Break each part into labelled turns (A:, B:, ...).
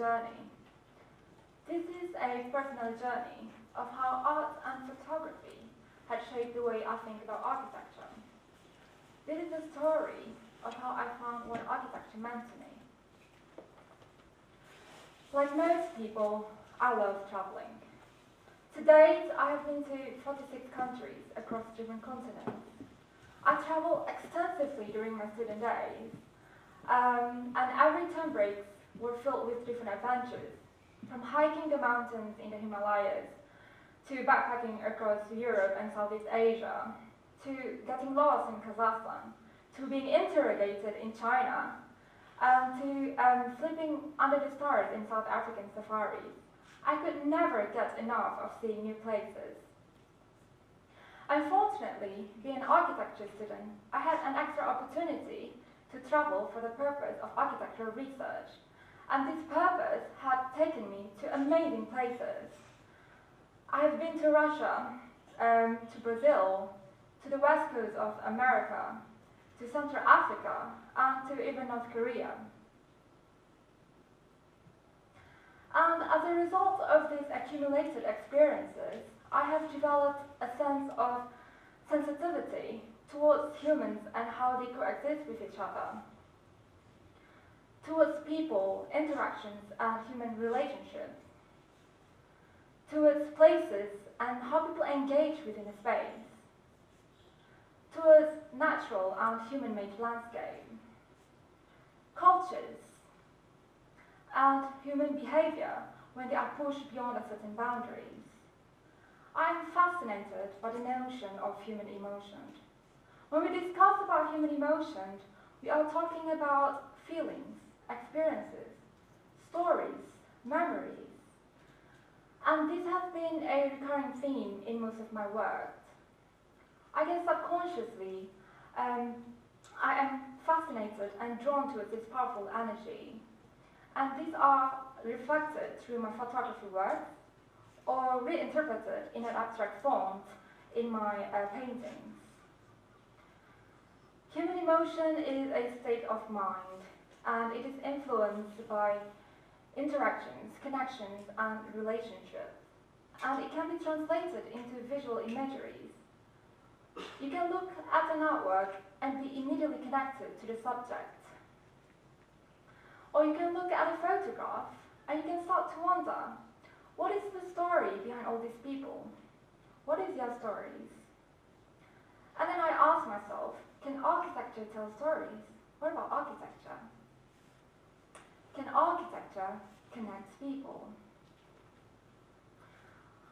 A: journey. This is a personal journey of how art and photography had shaped the way I think about architecture. This is the story of how I found what architecture meant to me. Like most people, I love traveling. To date, I have been to 46 countries across different continents. I travel extensively during my student days, um, and every term breaks were filled with different adventures, from hiking the mountains in the Himalayas to backpacking across Europe and Southeast Asia, to getting lost in Kazakhstan, to being interrogated in China, and to um, sleeping under the stars in South African safaris. I could never get enough of seeing new places. Unfortunately, being an architecture student, I had an extra opportunity to travel for the purpose of architectural research, and this purpose had taken me to amazing places. I have been to Russia, um, to Brazil, to the west coast of America, to Central Africa, and to even North Korea. And as a result of these accumulated experiences, I have developed a sense of sensitivity towards humans and how they coexist with each other, towards people, interactions, and human relationships, towards places and how people engage within a space, towards natural and human-made landscape, cultures, and human behavior when they are pushed beyond a certain boundaries. I am fascinated by the notion of human emotion. When we discuss about human emotion, we are talking about feelings, experiences, stories, memories, and this has been a recurring theme in most of my work. I guess subconsciously, um, I am fascinated and drawn towards this powerful energy. And these are reflected through my photography work or reinterpreted in an abstract form in my uh, paintings. Human emotion is a state of mind, and it is influenced by interactions, connections, and relationships. And it can be translated into visual imageries. You can look at an artwork and be immediately connected to the subject. Or you can look at a photograph and you can start to wonder, what is the story behind all these people? What is their stories? And then I ask myself, can architecture tell stories? What about architecture? Can architecture connects people?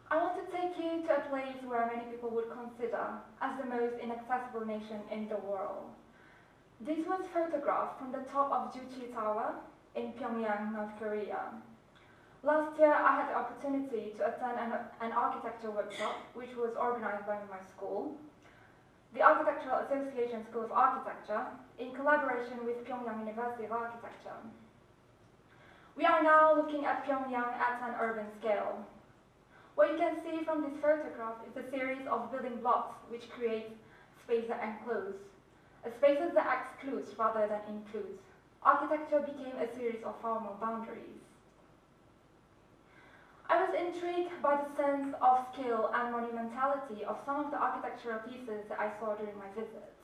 A: I want to take you to a place where many people would consider as the most inaccessible nation in the world. This was photographed from the top of Juche Tower in Pyongyang, North Korea. Last year, I had the opportunity to attend an, an architecture workshop, which was organized by my school, the Architectural Association School of Architecture, in collaboration with Pyongyang University of Architecture. We are now looking at Pyongyang at an urban scale. What you can see from this photograph is a series of building blocks which create space that enclose, a spaces that excludes rather than includes. Architecture became a series of formal boundaries. I was intrigued by the sense of scale and monumentality of some of the architectural pieces that I saw during my visits.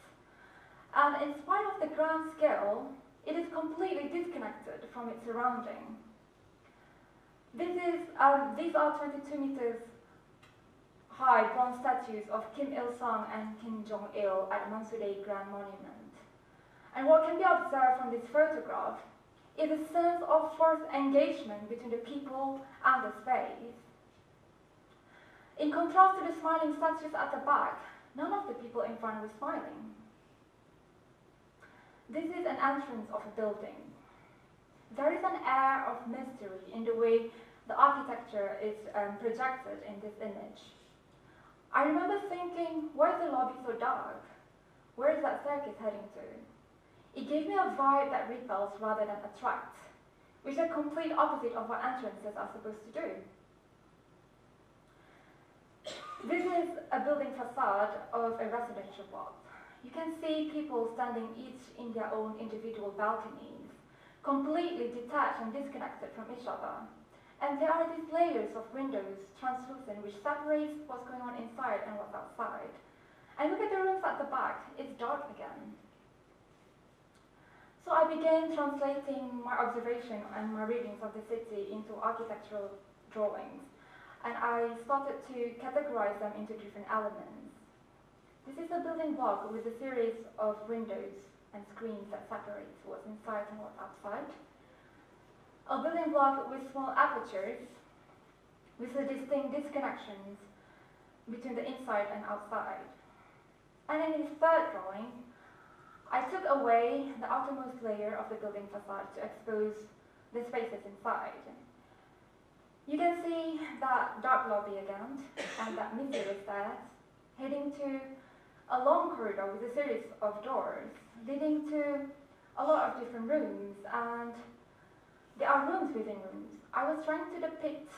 A: And in spite of the grand scale, it is completely disconnected from its surrounding. This is, um, these are 22 meters high bronze statues of Kim Il-sung and Kim Jong-il at Mansudae Grand Monument. And what can be observed from this photograph is a sense of forced engagement between the people and the space. In contrast to the smiling statues at the back, none of the people in front were smiling. This is an entrance of a building. There is an air of mystery in the way the architecture is um, projected in this image. I remember thinking, why is the lobby so dark? Where is that staircase heading to? It gave me a vibe that repels rather than attracts, which is a complete opposite of what entrances are supposed to do. This is a building facade of a residential block. You can see people standing each in their own individual balconies, completely detached and disconnected from each other. And there are these layers of windows, translucent, which separates what's going on inside and what's outside. And look at the rooms at the back, it's dark again. So I began translating my observation and my readings of the city into architectural drawings, and I started to categorize them into different elements. This is a building block with a series of windows and screens that separates what's inside and what's outside. A building block with small apertures, with the distinct disconnections between the inside and outside. And in this third drawing, I took away the outermost layer of the building facade to expose the spaces inside. You can see that dark lobby again, and that mysterious stairs, heading to a long corridor with a series of doors, leading to a lot of different rooms, and there are rooms within rooms. I was trying to depict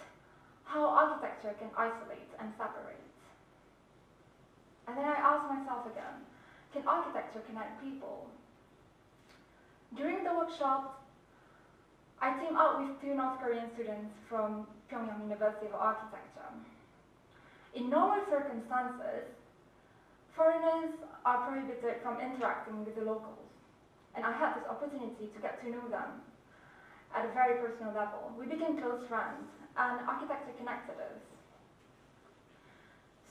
A: how architecture can isolate and separate. And then I asked myself again, can architecture connect people? During the workshop, I teamed up with two North Korean students from Pyongyang University of Architecture. In normal circumstances, foreigners are prohibited from interacting with the locals, and I had this opportunity to get to know them at a very personal level. We became close friends, and architecture connected us.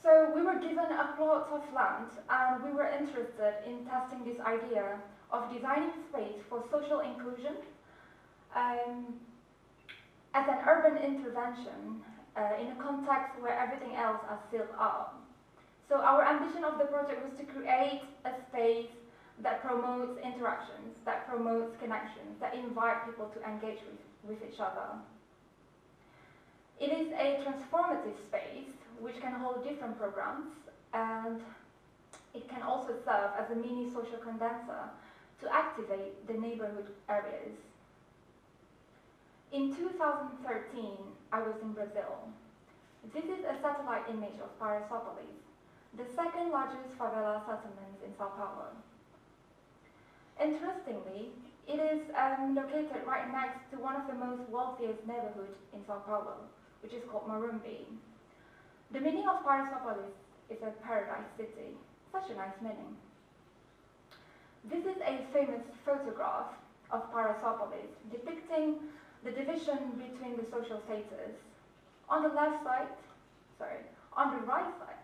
A: So we were given a plot of land and we were interested in testing this idea of designing space for social inclusion um, as an urban intervention uh, in a context where everything else is sealed up. So our ambition of the project was to create a space that promotes interactions, that promotes connections, that invite people to engage with, with each other. It is a transformative space which can hold different programs and it can also serve as a mini social condenser to activate the neighborhood areas. In 2013, I was in Brazil. This is a satellite image of Paraisópolis, the second largest favela settlement in Sao Paulo. Interestingly, it is um, located right next to one of the most wealthiest neighborhoods in Sao Paulo, which is called Morumbi. The meaning of Paraisópolis is a paradise city. Such a nice meaning. This is a famous photograph of Paraisópolis depicting the division between the social status. On the left side, sorry, on the right side,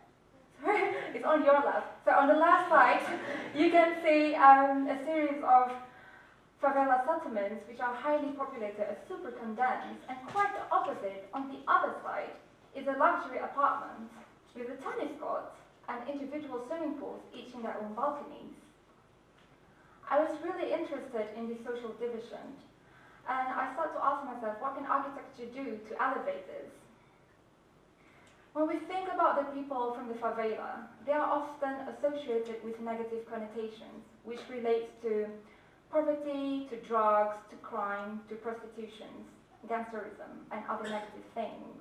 A: it's on your left. So on the left side, you can see um, a series of favela settlements which are highly populated, and super condensed, and quite the opposite on the other side is a luxury apartment with a tennis court and individual swimming pools, each in their own balconies. I was really interested in this social division, and I started to ask myself, what can architecture do to elevate this? When we think about the people from the favela, they are often associated with negative connotations, which relates to poverty, to drugs, to crime, to prostitution, gangsterism, and other negative things.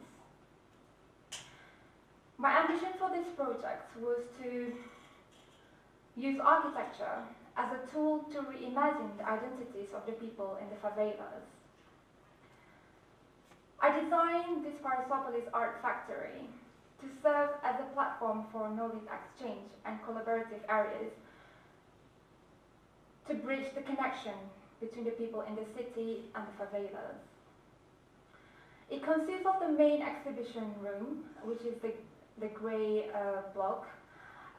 A: My ambition for this project was to use architecture as a tool to reimagine the identities of the people in the favelas. I designed this Paraisópolis art factory to serve as a platform for knowledge exchange and collaborative areas to bridge the connection between the people in the city and the favelas. It consists of the main exhibition room, which is the the grey uh, block,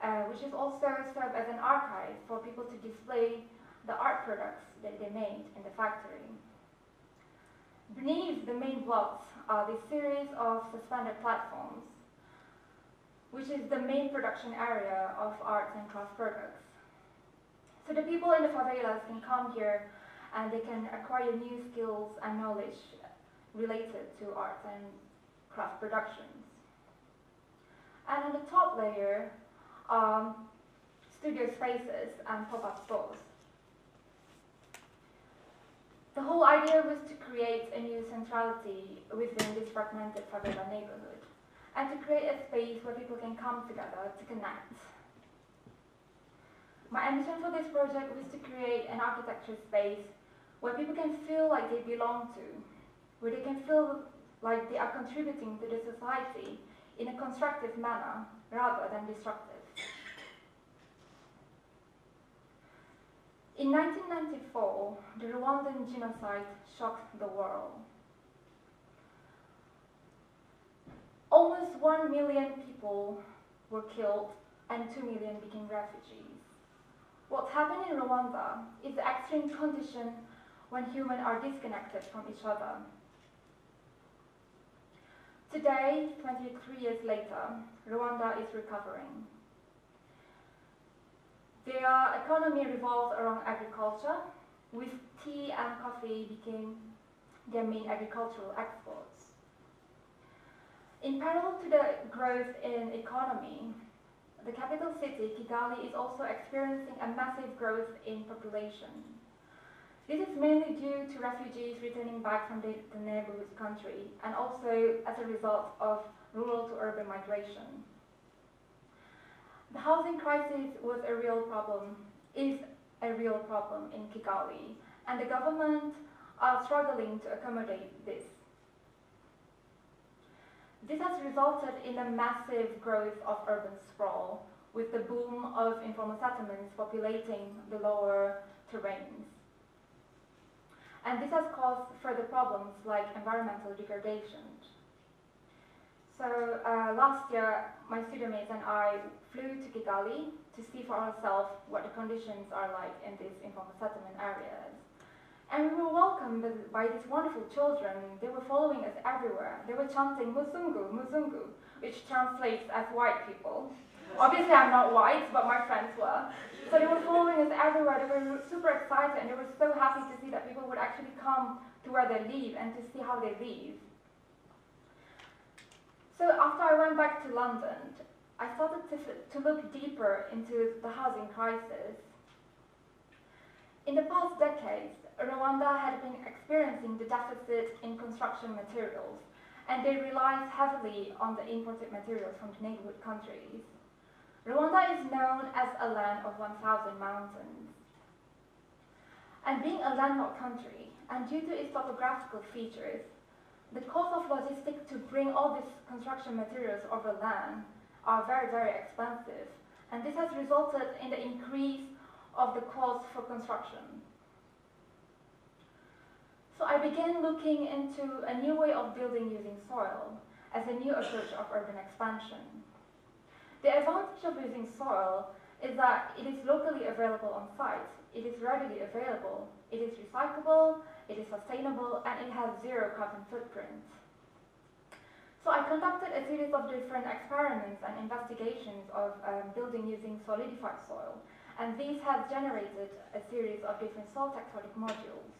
A: uh, which is also served as an archive for people to display the art products that they made in the factory. Beneath the main blocks are the series of suspended platforms, which is the main production area of arts and craft products. So the people in the favelas can come here and they can acquire new skills and knowledge related to arts and craft productions. And on the top layer, um, studio spaces and pop-up stores. The whole idea was to create a new centrality within this fragmented favela neighborhood and to create a space where people can come together to connect. My ambition for this project was to create an architecture space where people can feel like they belong to, where they can feel like they are contributing to the society in a constructive manner rather than destructive. In 1994, the Rwandan genocide shocked the world. Almost 1 million people were killed and 2 million became refugees. What happened in Rwanda is the extreme condition when humans are disconnected from each other. Today, 23 years later, Rwanda is recovering. Their economy revolves around agriculture, with tea and coffee became their main agricultural exports. In parallel to the growth in economy, the capital city, Kigali, is also experiencing a massive growth in population. This is mainly due to refugees returning back from the, the neighborhood country and also as a result of rural to urban migration. The housing crisis was a real problem, is a real problem in Kigali, and the government are struggling to accommodate this. This has resulted in a massive growth of urban sprawl, with the boom of informal settlements populating the lower terrains. And this has caused further problems like environmental degradation. So uh, last year, my studentmates and I flew to Kigali to see for ourselves what the conditions are like in these informal settlement areas. And we were welcomed by these wonderful children. They were following us everywhere. They were chanting Muzungu, Muzungu, which translates as white people. Obviously, I'm not white, but my friends were. So they were following us everywhere. They were super excited, and they were so happy to see that people would actually come to where they live and to see how they live. So after I went back to London, I started to, to look deeper into the housing crisis. In the past decades, Rwanda had been experiencing the deficit in construction materials, and they relied heavily on the imported materials from the neighborhood countries. Rwanda is known as a land of 1,000 mountains. And being a landlocked country, and due to its topographical features, the cost of logistics to bring all these construction materials over land are very, very expensive. And this has resulted in the increase of the cost for construction. So I began looking into a new way of building using soil as a new approach of urban expansion. The advantage of using soil is that it is locally available on site, it is readily available, it is recyclable, it is sustainable, and it has zero carbon footprint. So I conducted a series of different experiments and investigations of um, building using solidified soil, and these have generated a series of different soil tectonic modules.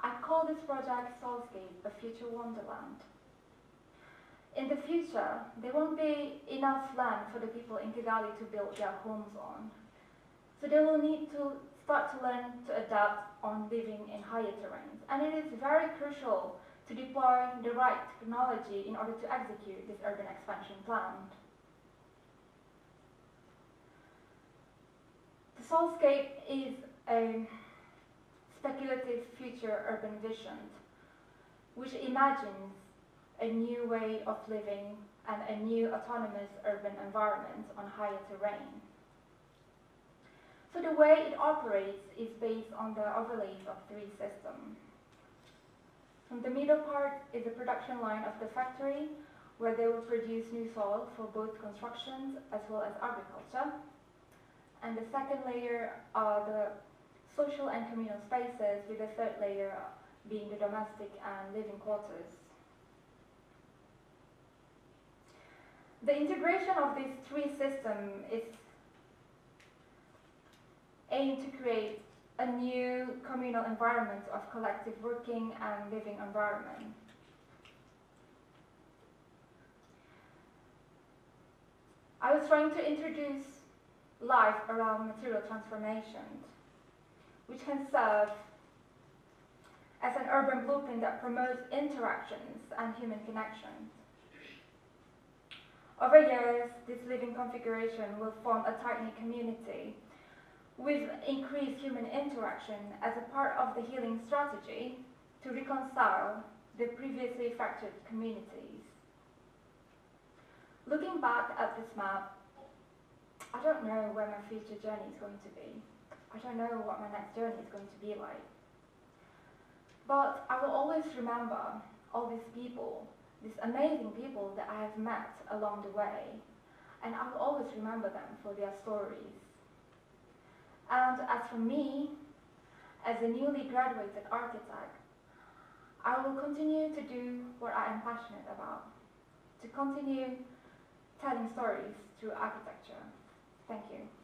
A: I call this project Soilscape, a future wonderland. In the future, there won't be enough land for the people in Kigali to build their homes on. So they will need to start to learn to adapt on living in higher terrains. And it is very crucial to deploy the right technology in order to execute this urban expansion plan. The Soilscape is a speculative future urban vision which imagines a new way of living and a new autonomous urban environment on higher terrain. So the way it operates is based on the overlays of three systems. The middle part is the production line of the factory, where they will produce new soil for both constructions as well as agriculture. And the second layer are the social and communal spaces, with the third layer being the domestic and living quarters. The integration of these three systems is aimed to create a new communal environment of collective working and living environment. I was trying to introduce life around material transformation, which can serve as an urban blueprint that promotes interactions and human connections. Over years, this living configuration will form a tight-knit community with increased human interaction as a part of the healing strategy to reconcile the previously fractured communities. Looking back at this map, I don't know where my future journey is going to be. I don't know what my next journey is going to be like. But I will always remember all these people, these amazing people that I have met along the way, and I will always remember them for their stories. And as for me, as a newly graduated architect, I will continue to do what I am passionate about, to continue telling stories through architecture. Thank you.